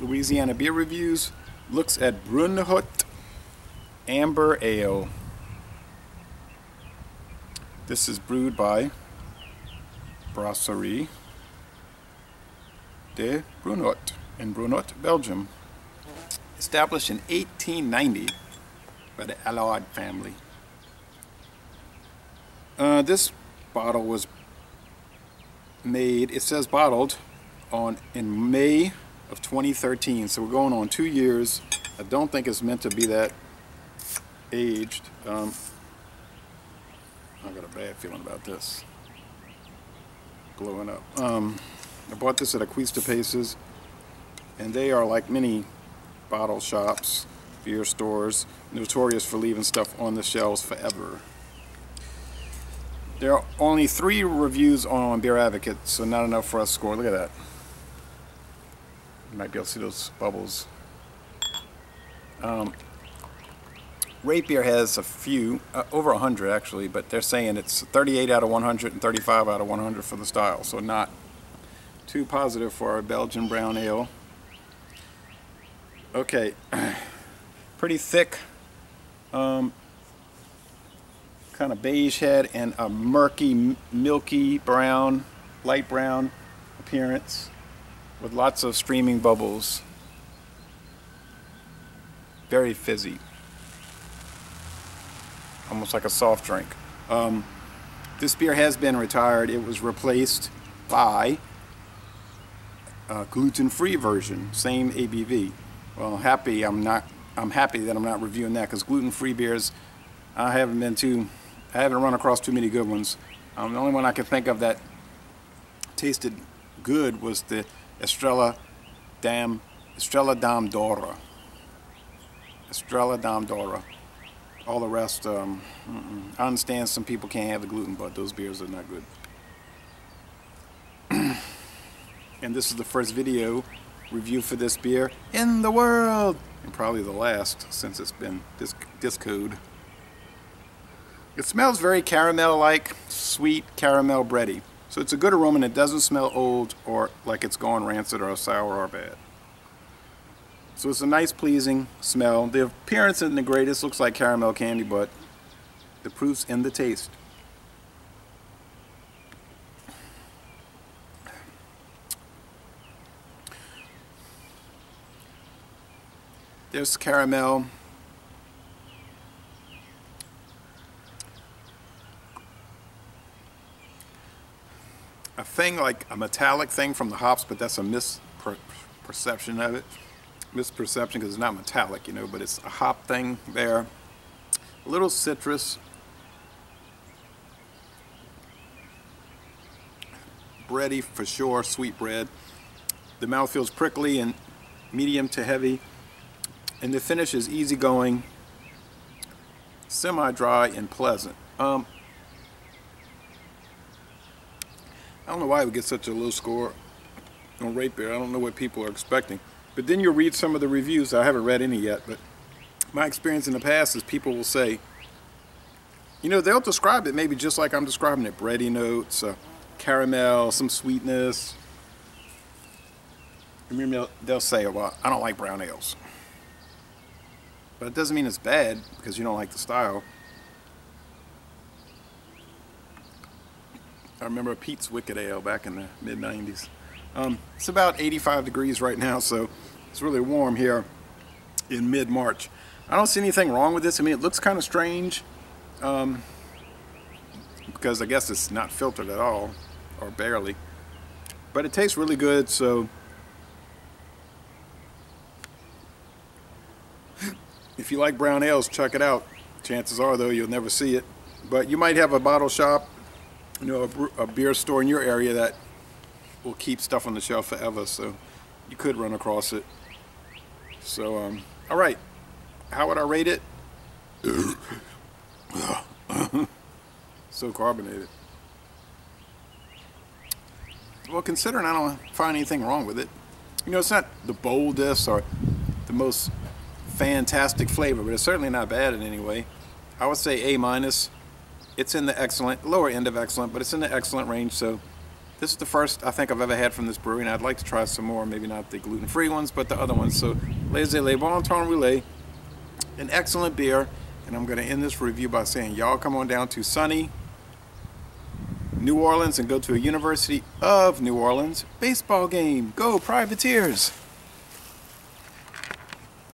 Louisiana Beer Reviews looks at Brunehaut Amber Ale. This is brewed by Brasserie de Brunehaut in Brunehaut, Belgium. Established in 1890 by the Allard family. Uh, this bottle was made, it says bottled, on in May 2013. So we're going on two years. I don't think it's meant to be that aged. Um, I got a bad feeling about this. Glowing up. Um, I bought this at Acquistapace's, and they are like many bottle shops, beer stores, notorious for leaving stuff on the shelves forever. There are only three reviews on Beer Advocate, so not enough for us to score. Look at that. You might be able to see those bubbles. Um, Rate Beer has a few, uh, over 100 actually, but they're saying it's 38 out of 100 and 35 out of 100 for the style, so not too positive for our Belgian brown ale. Okay, pretty thick, um, kind of beige head and a murky, milky brown, light brown appearance with lots of streaming bubbles. Very fizzy. Almost like a soft drink. Um, this beer has been retired. It was replaced by a gluten-free version, same ABV. Well, happy I'm not. I'm happy that I'm not reviewing that because gluten-free beers, I haven't been too. I haven't run across too many good ones. Um, the only one I can think of that tasted good was the Estrella Damm Estrella Damm Daura. Estrella Damm Daura. All the rest, um, mm -mm. I understand some people can't have the gluten, but those beers are not good. and this is the first video review for this beer in the world, and probably the last since it's been dis discode. It smells very caramel-like, sweet caramel bready. So it's a good aroma and it doesn't smell old or like it's gone rancid or sour or bad. So it's a nice pleasing smell. The appearance isn't the greatest, looks like caramel candy, but the proof's in the taste. There's caramel. A thing like a metallic thing from the hops, but that's a misperception of it. Misperception because it's not metallic, you know, but it's a hop thing there. A little citrus. Bready for sure, sweet bread. The mouth feels prickly and medium to heavy and the finish is easygoing, semi-dry, and pleasant. Um, I don't know why we get such a low score on Rate Beer. I don't know what people are expecting. But then you'll read some of the reviews. I haven't read any yet, but my experience in the past is people will say, you know, they'll describe it maybe just like I'm describing it. Bready notes, uh, caramel, some sweetness. Remember, they'll say, well, I don't like brown ales. But it doesn't mean it's bad because you don't like the style. Remember Pete's Wicked Ale back in the mid-90s. Um, it's about 85 degrees right now, so it's really warm here in mid-March. I don't see anything wrong with this. I mean, it looks kind of strange um, because I guess it's not filtered at all, or barely. But it tastes really good, so If you like brown ales, check it out. Chances are, though, you'll never see it. But you might have a bottle shop, you know, a, a beer store in your area that will keep stuff on the shelf forever. So you could run across it. So, um, all right. How would I rate it? so carbonated. Well, considering I don't find anything wrong with it, you know, it's not the boldest or the most fantastic flavor, but it's certainly not bad in any way. I would say A minus. It's in the excellent, lower end of excellent, but it's in the excellent range, so this is the first I think I've ever had from this brewery, and I'd like to try some more. Maybe not the gluten-free ones, but the other ones. So, Laissez Les Le Bon Temps Roulé, an excellent beer, and I'm going to end this review by saying, y'all come on down to sunny New Orleans and go to a University of New Orleans baseball game. Go Privateers!